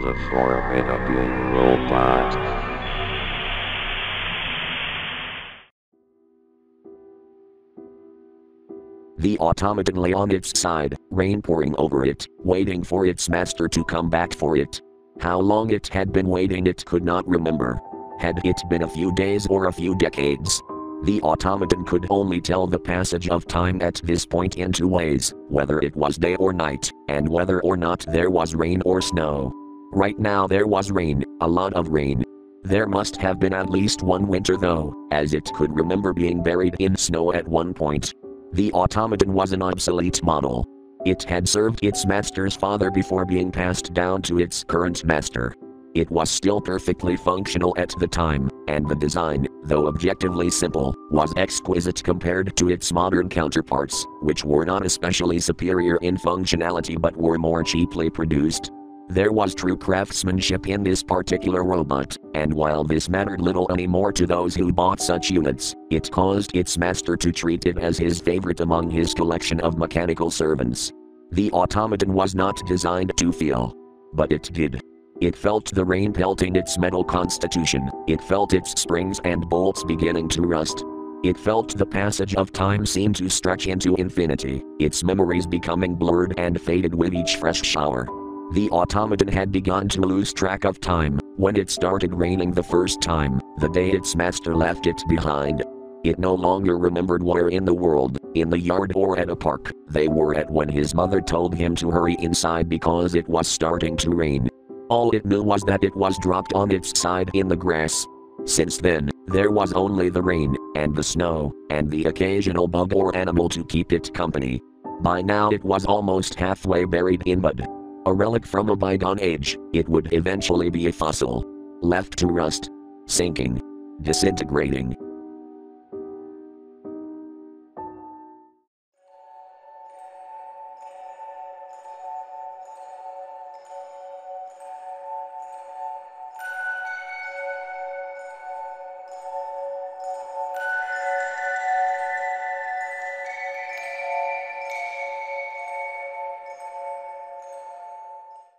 The Formidable Robot. The automaton lay on its side, rain pouring over it, waiting for its master to come back for it. How long it had been waiting it could not remember. Had it been a few days or a few decades? The automaton could only tell the passage of time at this point in two ways whether it was day or night, and whether or not there was rain or snow. Right now there was rain, a lot of rain. There must have been at least one winter though, as it could remember being buried in snow at one point. The automaton was an obsolete model. It had served its master's father before being passed down to its current master. It was still perfectly functional at the time, and the design, though objectively simple, was exquisite compared to its modern counterparts, which were not especially superior in functionality but were more cheaply produced. There was true craftsmanship in this particular robot, and while this mattered little anymore to those who bought such units, it caused its master to treat it as his favorite among his collection of mechanical servants. The automaton was not designed to feel. But it did. It felt the rain pelting its metal constitution, it felt its springs and bolts beginning to rust. It felt the passage of time seem to stretch into infinity, its memories becoming blurred and faded with each fresh shower. The automaton had begun to lose track of time when it started raining the first time, the day its master left it behind. It no longer remembered where in the world, in the yard or at a park, they were at when his mother told him to hurry inside because it was starting to rain. All it knew was that it was dropped on its side in the grass. Since then, there was only the rain, and the snow, and the occasional bug or animal to keep it company. By now it was almost halfway buried in mud. A relic from a bygone age, it would eventually be a fossil. Left to rust. Sinking. Disintegrating.